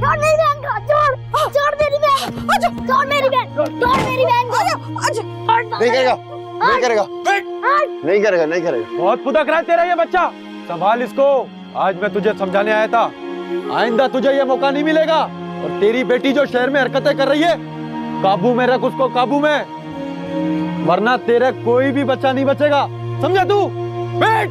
छोड़ मेरी बहन को छोड़ छोड़ मेरी बहन छोड़ मेरी बहन छोड़ मेरी बहन को छोड़ नहीं करेगा नहीं करेगा नहीं करेगा नहीं करेगा बहुत फुदक रहा है तेरा ये बच्चा। संभाल इसको। आज मैं तुझे समझाने आया था। आइंदा तुझे ये मौका नहीं मिलेगा। और तेरी बेटी जो शहर में हरकतें कर रही है काबू में रख उसको काबू में। वरना तेरे कोई भी बच्चा नहीं बचेगा। समझा तू? बैठ।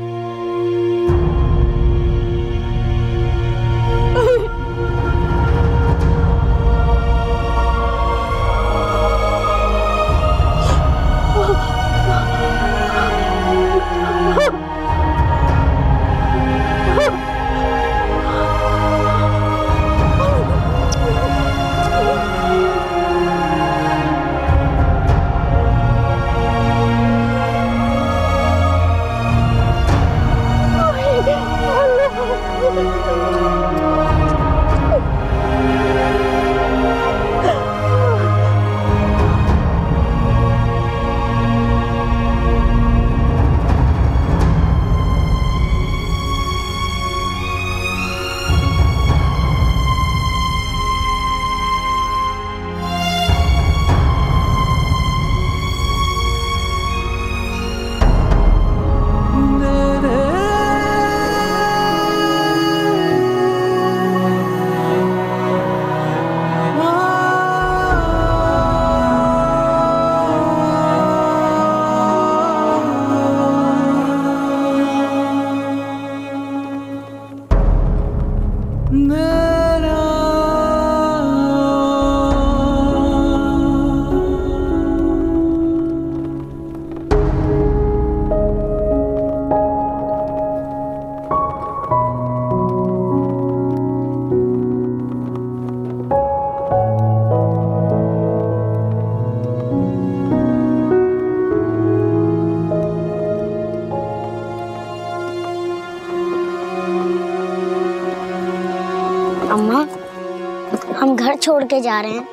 हम घर छोड़ के जा रहे हैं।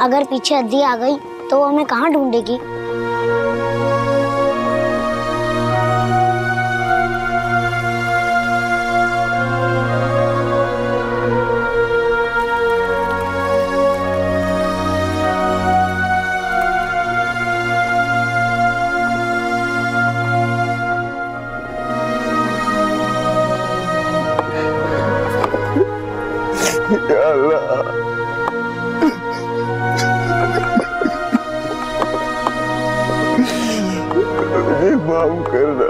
अगर पीछे अद्दी आ गई तो वो हमें कहाँ ढूंढेगी? या अल्लाह मुझे माफ़ करना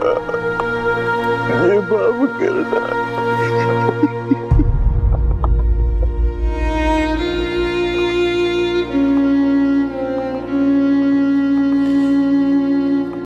ये माफ़ करना।